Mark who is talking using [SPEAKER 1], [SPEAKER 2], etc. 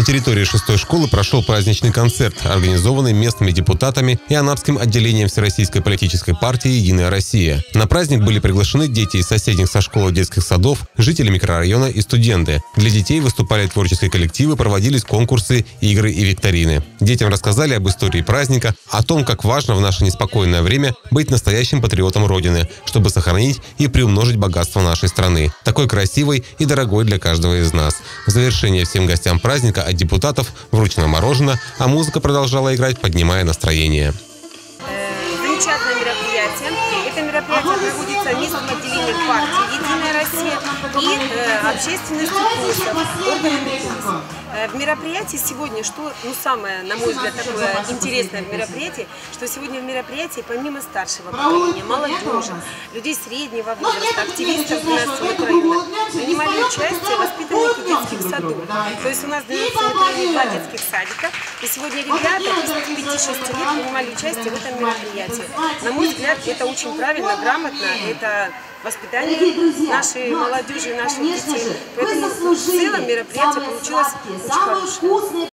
[SPEAKER 1] На территории шестой школы прошел праздничный концерт, организованный местными депутатами и Анапским отделением Всероссийской политической партии «Единая Россия». На праздник были приглашены дети из соседних со школы детских садов, жители микрорайона и студенты. Для детей выступали творческие коллективы, проводились конкурсы, игры и викторины. Детям рассказали об истории праздника, о том, как важно в наше неспокойное время быть настоящим патриотом Родины, чтобы сохранить и приумножить богатство нашей страны, такой красивой и дорогой для каждого из нас. В завершение всем гостям праздника от депутатов вручено мороженое, а музыка продолжала играть, поднимая настроение.
[SPEAKER 2] замечательное мероприятие. Это мероприятие проводится местным отделением партии «Единая Россия» и э, общественностью органами. Э, В мероприятии сегодня, что, ну, самое, на мой взгляд, такое интересное в мероприятии, что сегодня в мероприятии, помимо старшего поколения, молодежи, людей среднего возраста, активистов 12 микрорайона, принимали участие воспитанники детских садов. То есть у нас в 12 микрорайоне два детских садика, и сегодня ребята из 5-6 лет принимали участие в этом мероприятии. На мой взгляд, это очень правильно, грамотно, это воспитание нашей молодежи, наших детей. Поэтому в целом мероприятие получилось очень хорошее.